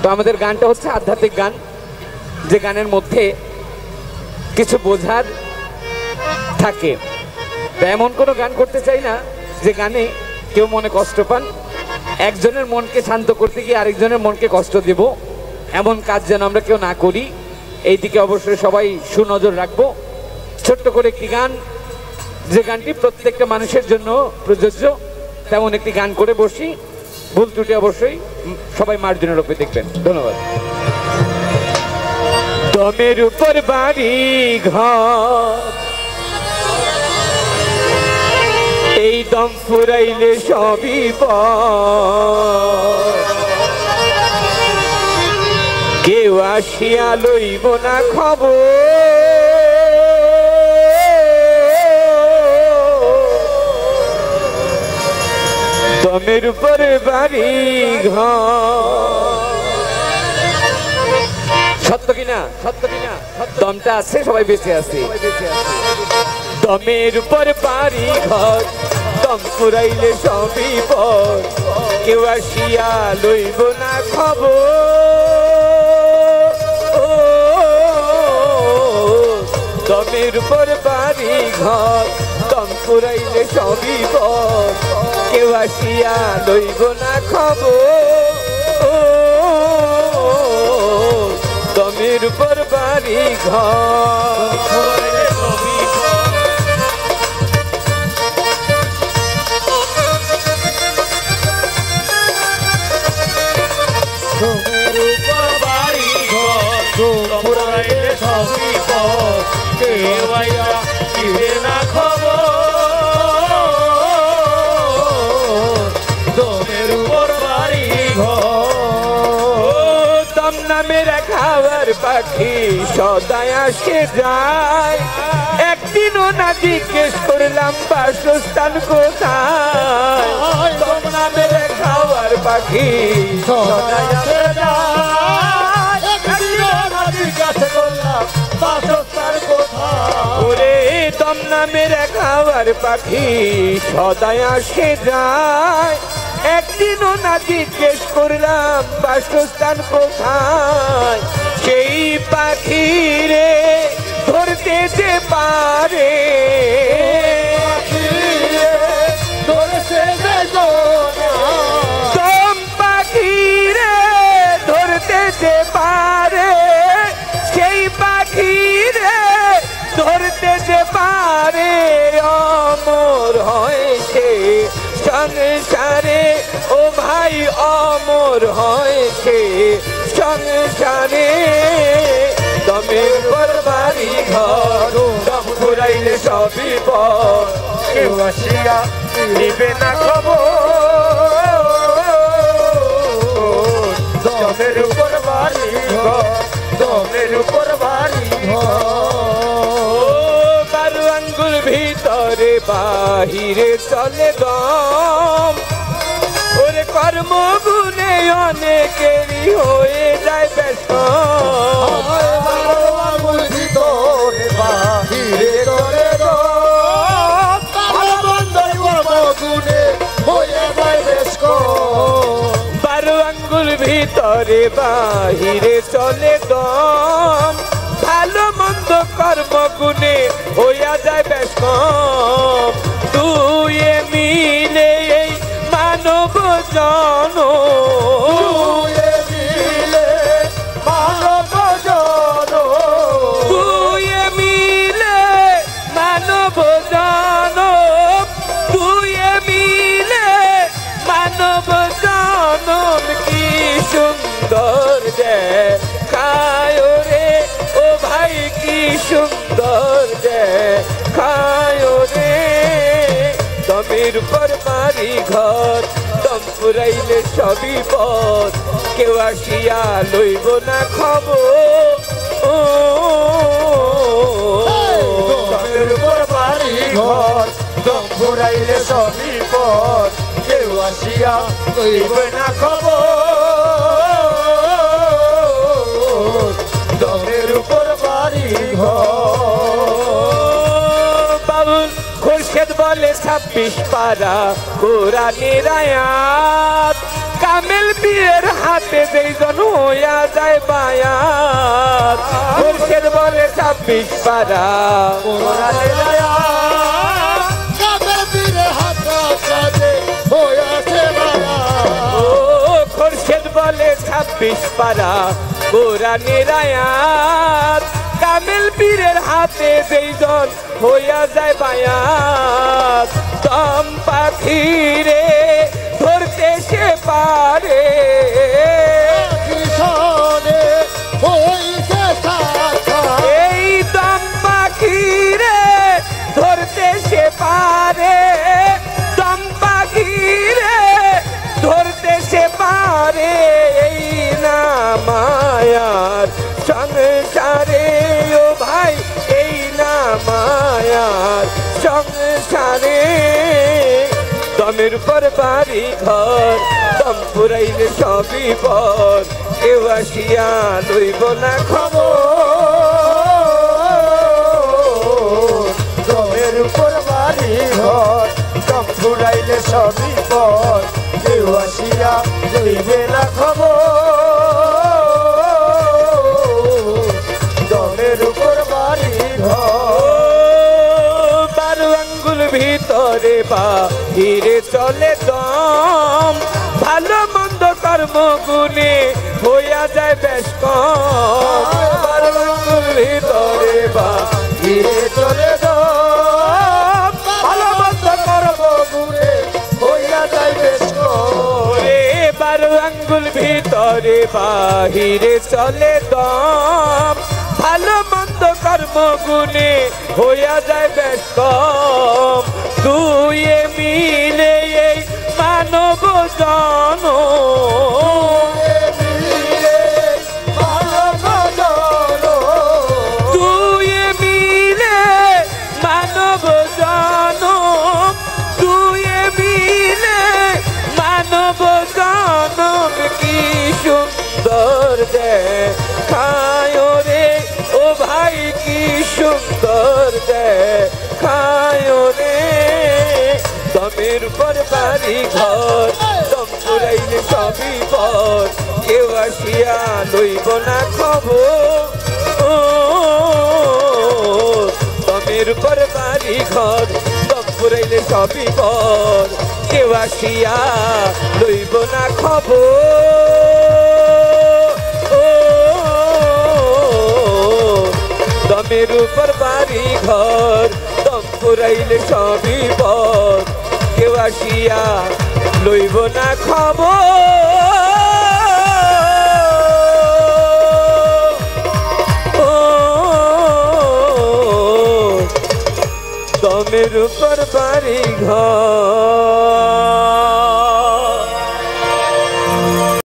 তো আমাদের গানটা হচ্ছে আধ্যাত্মিক গান, যে গানের মধ্যে কিছু বোঝার থাকে। তা এমন কোনো গান করতে চাই না, যে গানে কেউ মনে কষ্ট পান। একজনের মনকে শান্ত করতে গিয়ে আরেকজনের মনকে কষ্ট দেব। এমন কাজ যেন আমরা কেউ না করি। এই দিকে অবশ্যই সবাই সুনজর রাখব। ছোট্ট করে একটি গান, যে গানটি প্রত্যেকটা মানুষের জন্য প্রযোজ্য, তেমন একটি গান করে বসি। ভুল ত্রুটি অবশ্যই সবাই মার্জনের রূপে দেখবেন। ধন্যবাদ। দমের উপর বাড়ি ঘর। এই দম ফুরাইলে সবই। কেউ আসিয়া লইব না খবর। দমের উপর বাড়ি সত্য কিনা সত্য কিনা দমটা আছে সবাই বেঁচে আছে দমের উপর বাড়ি ঘর দম ফুরাইলে সবই পর কেউ আসিয়া লইব না খবর দমের উপর বাড়ি ঘর ফুরাইলে সবই কেউ আসিয়া লইব না খবর দমের উপর বাড়ি ঘর তোমরাইলে সবই পর কেউ আইয়া না খবর পাখি সদায় আসে যায়। একদিনও না জিজ্ঞেস করলাম, বাসস্থান কোথায়? দম নামের খাবার পাখি সদায় আসে করলাম, বাসস্থান কোথায়? দম নামের খাবার পাখি সদায় আসে যায়। একদিনও না জিজ্ঞেস করলাম, বাসস্থান কোথায়? সেই পাখি রে ধরতে যে পারে পারে অমর হয়েছে সংসারে। ও ভাই অমর হয়েছে সংসারে দমের পর বাড়ি ঘর, দম ফুরাইলে সবই পর। কেউ আসিয়া নিবে না খবর। দমের উপর বাড়ি ঘর, দমের উপর বাড়ি ঘর। বারো আঙ্গুল ভিতরে, বাহিরে চলে দম। ওরে কর্ম অনেকেরই হয়ে যায় ব্যস্ত। ভিতরে বাহিরে চলে দম ভালো মন্দ কর্ম গুণে হইয়া যায় কম তুই মিলে এই মানব জন সুন্দর দেখায় রে। দমের পর বাড়ি ঘর, দম ফুরাইলে সবই পথ। কেউ আসিয়া লইব না খবর। দমের উপর বাড়ি ঘর, দম ফুরাইলে সবই কেউ আসিয়া কইবে না খোরশেদ বলে ছাব্বিশ পারা কোরআনের আয়াত কামেল বিয়ের হাতে যেই জন হইয়া যায় বায়াত। মুর্শেদ বলে ছাব্বিশ পারা কোরআনে দয়া কাবে বীরে হাত হইয়াছে মায়া ও খোরশেদ বলে ছাব্বিশ পারা কোরআনের আয়াত কামেল পীরের হাতে যেই জন হইয়া যায় বায়াত দম পাখিরে ধরতে সে পারে। দমের পর বাড়ি ঘর দম পুরাইলে সবই পর। কেউ আসিয়া লইব না খবর। জমের উপর বাড়ি ঘর ফুরাইলে সবই পর। কেউ আসিয়া লইবে না খবর। জমের উপর বাড়ি ঘর। বারো আঙ্গুল ভিতরে বা হিরে চলে দম। ভালো মন্দ কর্ম গুণে হইয়া যায় বেশ কম। ভিতরে বা ধীরে চলে দম। ভালো মন্দ করব গুণে হইয়া যায় বেশ। ওরে বারো আঙ্গুল ভিতরে বাহিরে চলে দম। ভালো মন্দ কর্ম গুণে হইয়া যায় বেশ কম। দুয়ে মানব জন দুয়ে মিলে মানব জন দুয়ে মিলে মানব জনম কি সুন্দর দেখায় রে ও ভাই কি সুন্দর দেখায় রে দমের পর বাড়ি ঘর দম সবই পর কেউ আসিয়া লইব না খবর। দমের পর বাড়ি ঘর দম সবই পর কেউ আসিয়া লইব না খবর। দমের উপর বাড়ি ঘর দম পুরাইলে সবই পর আসিয়া লইব না খবর। তমের উপর বাড়ি ঘর